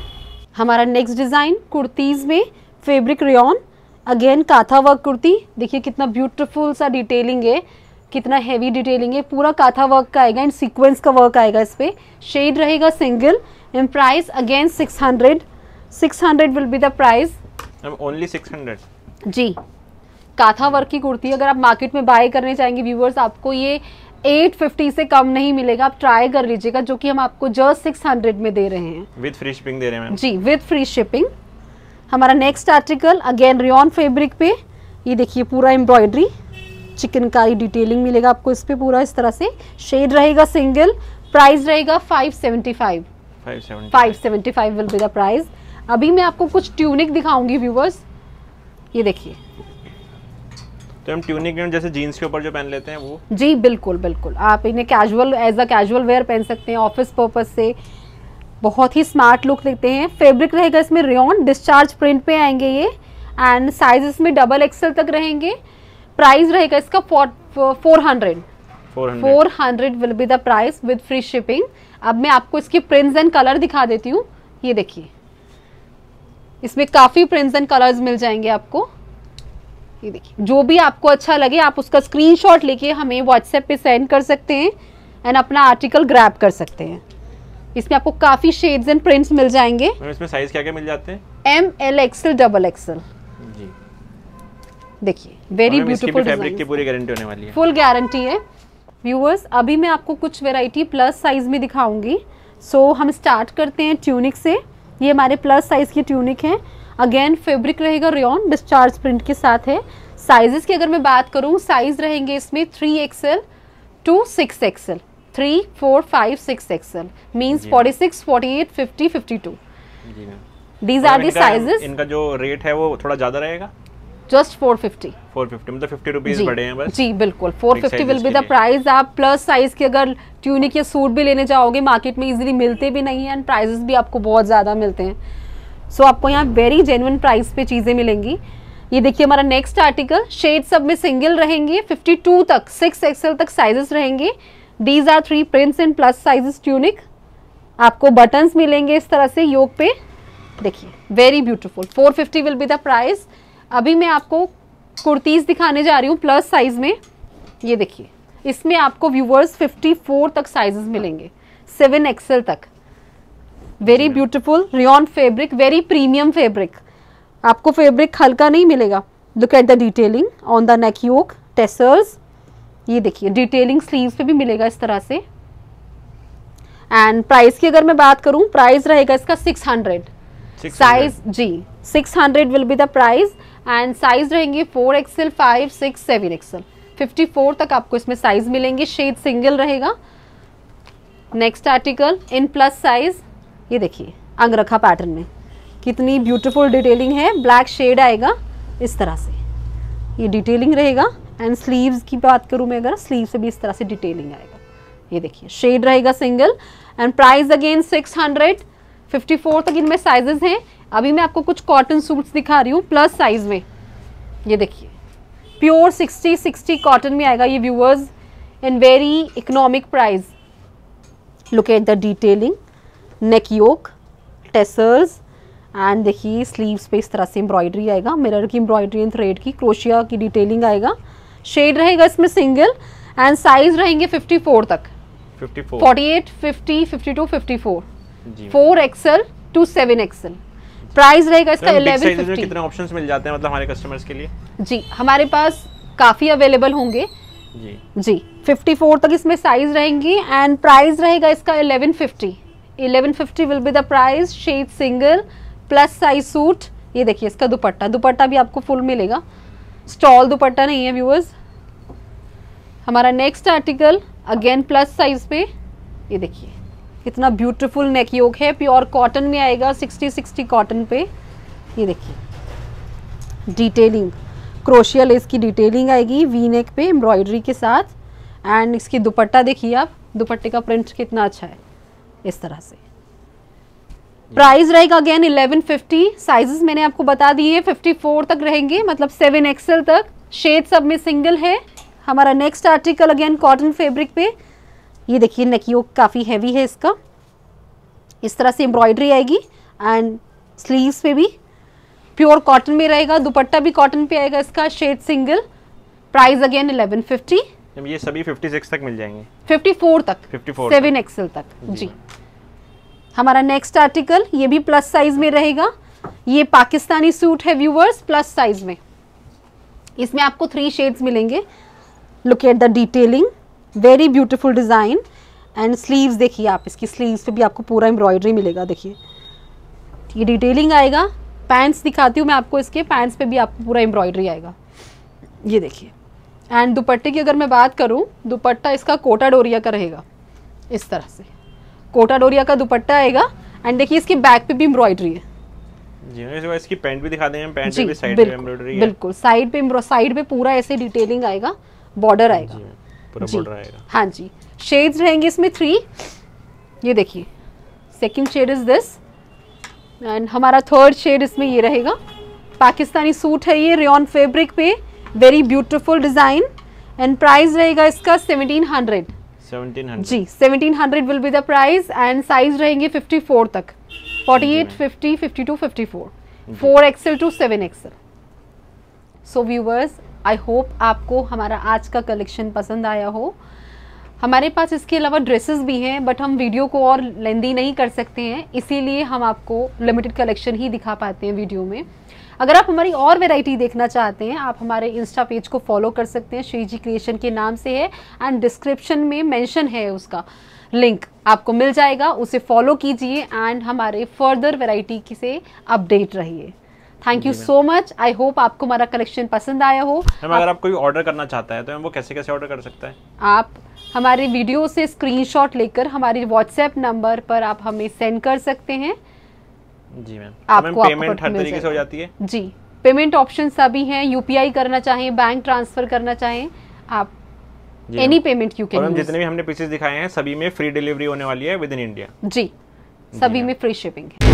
हमारा नेक्स्ट डिज़ाइन कुर्तीज़ में fabric rayon again katha work kurti. देखिए कितना ब्यूटीफुल सा डिटेलिंग है। कितना हैवी डिटेलिंग है पूरा काथा वर्क का आएगा एंड सीक्वेंस का वर्क आएगा इस पे। शेड रहेगा single and price again 600 600 will be the price only six hundred ji. काथा work की कुर्ती अगर आप मार्केट में बाय करने चाहेंगे व्यूवर्स आपको ये 850 से कम नहीं मिलेगा। आप ट्राई कर लीजिएगा जो कि हम आपको जस्ट 600 में दे रहे हैं। विद फ्री शिपिंग दे रहे हैं जी विद फ्री शिपिंग हमारा next article again rayon fabric पे। ये देखिए पूरा एम्ब्रॉयडरी चिकनकारी डिटेलिंग मिलेगा आपको। इस पे पूरा इस तरह से शेड रहेगा सिंगल प्राइस रहेगा 575 five seven 575 will be the price अभी मैं आपको कुछ ट्यूनिक दिखाऊँगी व्यूवर्स ये देखिए। तो हम ट्यूनिक में जैसे जीन्स के ऊपर जो पहन लेते हैं वो? जी बिल्कुल बिल्कुल। आप इन्हें casual as a casual wear पहन सकते हैं ऑफ़िस पर्पज से। बहुत ही स्मार्ट लुक देते हैं। फैब्रिक रहेगा इसमें रेयन डिस्चार्ज प्रिंट पे आएँगे ये। एंड साइज़ इसमें डबल एक्सएल तक रहेंगे। प्राइस रहेगा इसका four hundred four hundred four hundred will be the price with free shipping अब मैं आपको इसकी प्रिंट्स एंड कलर दिखा देती हूँ। ये देखिए। इसमें काफ़ी प्रिंट्स एंड कलर्स मिल जाएँगे आपको। ये देखिए। जो भी आपको अच्छा लगे आप उसका स्क्रीनशॉट लेके हमें व्हाट्सएप पे सेंड कर सकते हैं एंड अपना आर्टिकल ग्रैब कर सकते हैं। इसमें आपको काफ़ी शेड्स एंड प्रिंट्स मिल जाएँगे। इसमें साइज़ क्या क्या मिल जाते हैं? M L XL double XL जी। देखिए। वेरी ब्यूटीफुल फैब्रिक की पूरी गारंटी होने वाली है। फुल गारंटी है। व्यूअर्स अभी मैं आपको कुछ वैरायटी प्लस साइज़ में दिखाऊँगी। सो so, हम स्टार्ट करते हैं ट्यूनिक से। ये हमारे प्लस साइज़ की ट्यूनिक है। अगेन फैब्रिक रहेगा रेयन डिस्चार्ज प्रिंट के साथ है। साइजेस की अगर मैं बात करूँ साइज़ रहेंगे इसमें three XL to six XL three four five six XL means forty six forty eight fifty fifty two these are the sizes इनका जो रेट है वो थोड़ा ज़्यादा रहेगा? Just four fifty four fifty मतलब फिफ्टी रुपीज़ बढ़े हैं बस। जी बिल्कुल। 450 sizes will be the price आप प्लस साइज़ के अगर ट्यूनिक या सूट भी लेने जाओगे मार्केट में इजीली मिलते भी नहीं है एंड प्राइजेस भी आपको बहुत ज़्यादा मिलते हैं। सो so, आपको यहाँ वेरी जेन्युइन प्राइस पे चीज़ें मिलेंगी। ये देखिए हमारा नेक्स्ट आर्टिकल शेड सब में सिंगल रहेंगे 52 तक 6 एक्सएल तक साइजेस रहेंगे। These are three prints in plus sizes tunic आपको बटन्स मिलेंगे इस तरह से योग पे। देखिए very beautiful 450 will be the price अभी मैं आपको कुर्तीज दिखाने जा रही हूँ प्लस साइज़ में। ये देखिए इसमें आपको व्यूवर्स 54 तक साइजेस मिलेंगे 7 एक्सएल तक। Very beautiful rayon fabric very premium fabric आपको फैब्रिक हल्का नहीं मिलेगा। Look at the detailing on the neck yoke tassels ये देखिए डिटेलिंग स्लीव्स पे भी मिलेगा इस तरह से। एंड प्राइस की अगर मैं बात करूँ प्राइस रहेगा इसका 600 साइज़ जी 600 will be the price and size रहेंगे फोर एक्सएल 5 6 7 एक्सएल 54 तक आपको इसमें साइज़ मिलेंगे शेड सिंगल रहेगा। Next article in plus size ये देखिए अंगरखा पैटर्न में। कितनी ब्यूटीफुल डिटेलिंग है ब्लैक शेड आएगा इस तरह से। ये डिटेलिंग रहेगा एंड स्लीव्स की बात करूँ मैं अगर स्लीव से भी इस तरह से डिटेलिंग आएगा। ये देखिए शेड रहेगा सिंगल एंड प्राइस अगेन 600 54 तक इनमें साइजेस हैं। अभी मैं आपको कुछ कॉटन सूट्स दिखा रही हूँ प्लस साइज़ में। ये देखिए। प्योर 60 60 कॉटन में आएगा ये viewers in very economic price look at the detailing neck yoke tassels and देखिए स्लीव्स पे इस तरह से एम्ब्रॉयडरी आएगा। मिरर की एम्ब्रॉयडरी एंड थ्रेड की क्रोशिया की डिटेलिंग आएगा। शेड रहेगा इसमें सिंगल एंड साइज़ रहेंगे 54 तक। Fifty four 48 50 52 54 ji four XL to seven XL price रहेगा इसका इलेवन फिफ्टी कितने ऑप्शंस मिल जाते हैं मतलब हमारे कस्टमर्स के लिए? जी हमारे पास काफ़ी अवेलेबल होंगे। जी। जी 54 तक इसमें साइज़ रहेंगी एंड प्राइस रहेगा इसका 1150 1150 will be the price shade single plus size suit ये देखिए इसका दुपट्टा। दुपट्टा भी आपको फुल मिलेगा। स्टॉल दुपट्टा नहीं है व्यूअर्स हमारा next article again plus size पे। ये देखिए। कितना ब्यूटीफुल नेक योग है प्योर कॉटन में आएगा 60 60 कॉटन पे। ये देखिए डिटेलिंग क्रोशिया लेस की डिटेलिंग आएगी वी नेक पे एम्ब्रॉयडरी के साथ। एंड इसकी दुपट्टा देखिए आप, दुपट्टे का प्रिंट कितना अच्छा है, इस तरह से। प्राइस रहेगा अगेन 1150 साइजेस मैंने आपको बता दिए 54 तक रहेंगे मतलब 7 एक्सएल तक। शेड सब में सिंगल है। हमारा next article again cotton fabric पे ये देखिए नेकियो काफ़ी हैवी है इसका। इस तरह से एम्ब्रॉयडरी आएगी एंड स्लीव्स पे भी। प्योर कॉटन में रहेगा दुपट्टा भी कॉटन पे आएगा इसका शेड सिंगल प्राइस अगेन 1150 ये सभी 56 तक मिल जाएँगे। 54 तक 54 सेवन एक्सएल तक। जी। हमारा नेक्स्ट आर्टिकल ये भी प्लस साइज़ में रहेगा। ये पाकिस्तानी सूट है व्यूवर्स प्लस साइज़ में। इसमें आपको थ्री शेड्स मिलेंगे। Look at the detailing very beautiful design and sleeves देखिए आप इसकी स्लीव्स पे भी आपको पूरा एम्ब्रॉयडरी मिलेगा देखिए। ये डिटेलिंग आएगा। पैंट्स दिखाती हूँ मैं आपको इसके। पैंट्स पे भी आपको पूरा एम्ब्रॉयडरी आएगा। ये देखिए। एंड दुपट्टे की अगर मैं बात करूँ दुपट्टा इसका कोटा डोरिया का रहेगा। इस तरह से। कोटा डोरिया का दुपट्टा आएगा। एंड देखिए इसके बैक पे भी एम्ब्रॉयडरी है। जी इसकी पैंट भी दिखा देंगे पैंट पे भी साइड पे एम्ब्रॉयडरी है। बिल्कुल। साइड पे साइड पे पूरा ऐसे डिटेलिंग आएगा। बॉर्डर आएगा। पूरा बॉर्डर आएगा हाँ। जी। शेड्स रहेंगे इसमें थ्री ये देखिए। Second shade is this and हमारा थर्ड शेड इसमें ये रहेगा। पाकिस्तानी सूट है ये रेन फैब्रिक पे। Very beautiful design and price रहेगा इसका 1700 1700 जी 1700 will be the price and size रहेंगे 54 तक। 48 50 52 54 4 XL to 7 XL so viewers I hope आपको हमारा आज का कलेक्शन पसंद आया हो। हमारे पास इसके अलावा ड्रेसेस भी हैं बट हम वीडियो को और लेंदी नहीं कर सकते हैं, इसीलिए हम आपको लिमिटेड कलेक्शन ही दिखा पाते हैं वीडियो में। अगर आप हमारी और वेराइटी देखना चाहते हैं, आप हमारे इंस्टा पेज को फॉलो कर सकते हैं, श्री जी क्रिएशन के नाम से है एंड डिस्क्रिप्शन में मेंशन है उसका लिंक आपको मिल जाएगा, उसे फॉलो कीजिए एंड हमारे फर्दर वेराइटी से अपडेट रहिए। Thank you so much I hope आपको हमारा कलेक्शन पसंद आया हो। मैम अगर आप कोई ऑर्डर करना चाहता है तो मैम वो कैसे कैसे ऑर्डर कर सकता है? आप हमारे वीडियो से स्क्रीनशॉट लेकर हमारे व्हाट्सएप नंबर पर आप हमें सेंड कर सकते हैं। जी मैम आपको पेमेंट हर तरीके से हो जाती है? जी पेमेंट ऑप्शन सभी हैं। यूपीआई करना चाहें बैंक ट्रांसफ़र करना चाहें आप एनी पेमेंट यू कैन जितने भी हमने पीसेस दिखाए हैं सभी में फ्री डिलीवरी होने वाली है विद इन इंडिया जी सभी में फ्री शिपिंग है।